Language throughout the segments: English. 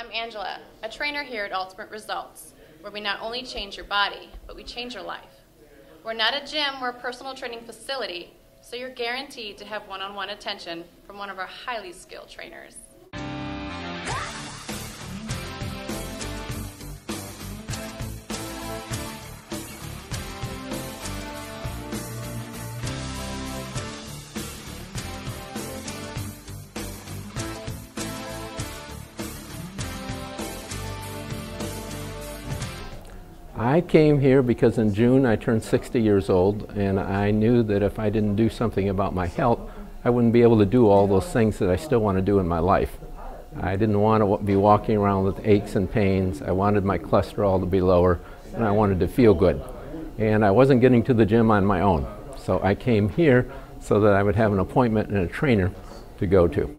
I'm Angela, a trainer here at Ultimate Results, where we not only change your body, but we change your life. We're not a gym, we're a personal training facility, so you're guaranteed to have one on one attention from one of our highly skilled trainers. I came here because in June I turned 60 years old and I knew that if I didn't do something about my health, I wouldn't be able to do all those things that I still want to do in my life. I didn't want to be walking around with aches and pains. I wanted my cholesterol to be lower and I wanted to feel good. And I wasn't getting to the gym on my own. So I came here so that I would have an appointment and a trainer to go to.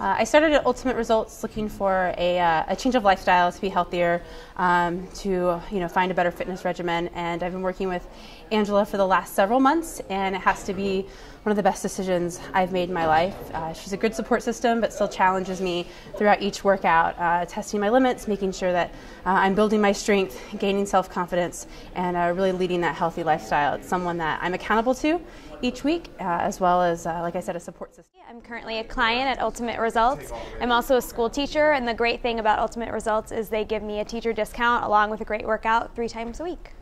Uh, I started at Ultimate Results looking for a, uh, a change of lifestyle to be healthier, um, to you know find a better fitness regimen, and I've been working with Angela for the last several months, and it has to be one of the best decisions I've made in my life. Uh, she's a good support system, but still challenges me throughout each workout, uh, testing my limits, making sure that uh, I'm building my strength, gaining self confidence, and uh, really leading that healthy lifestyle. It's someone that I'm accountable to each week, as well as, like I said, a support system. I'm currently a client at Ultimate Results. I'm also a school teacher, and the great thing about Ultimate Results is they give me a teacher discount along with a great workout three times a week.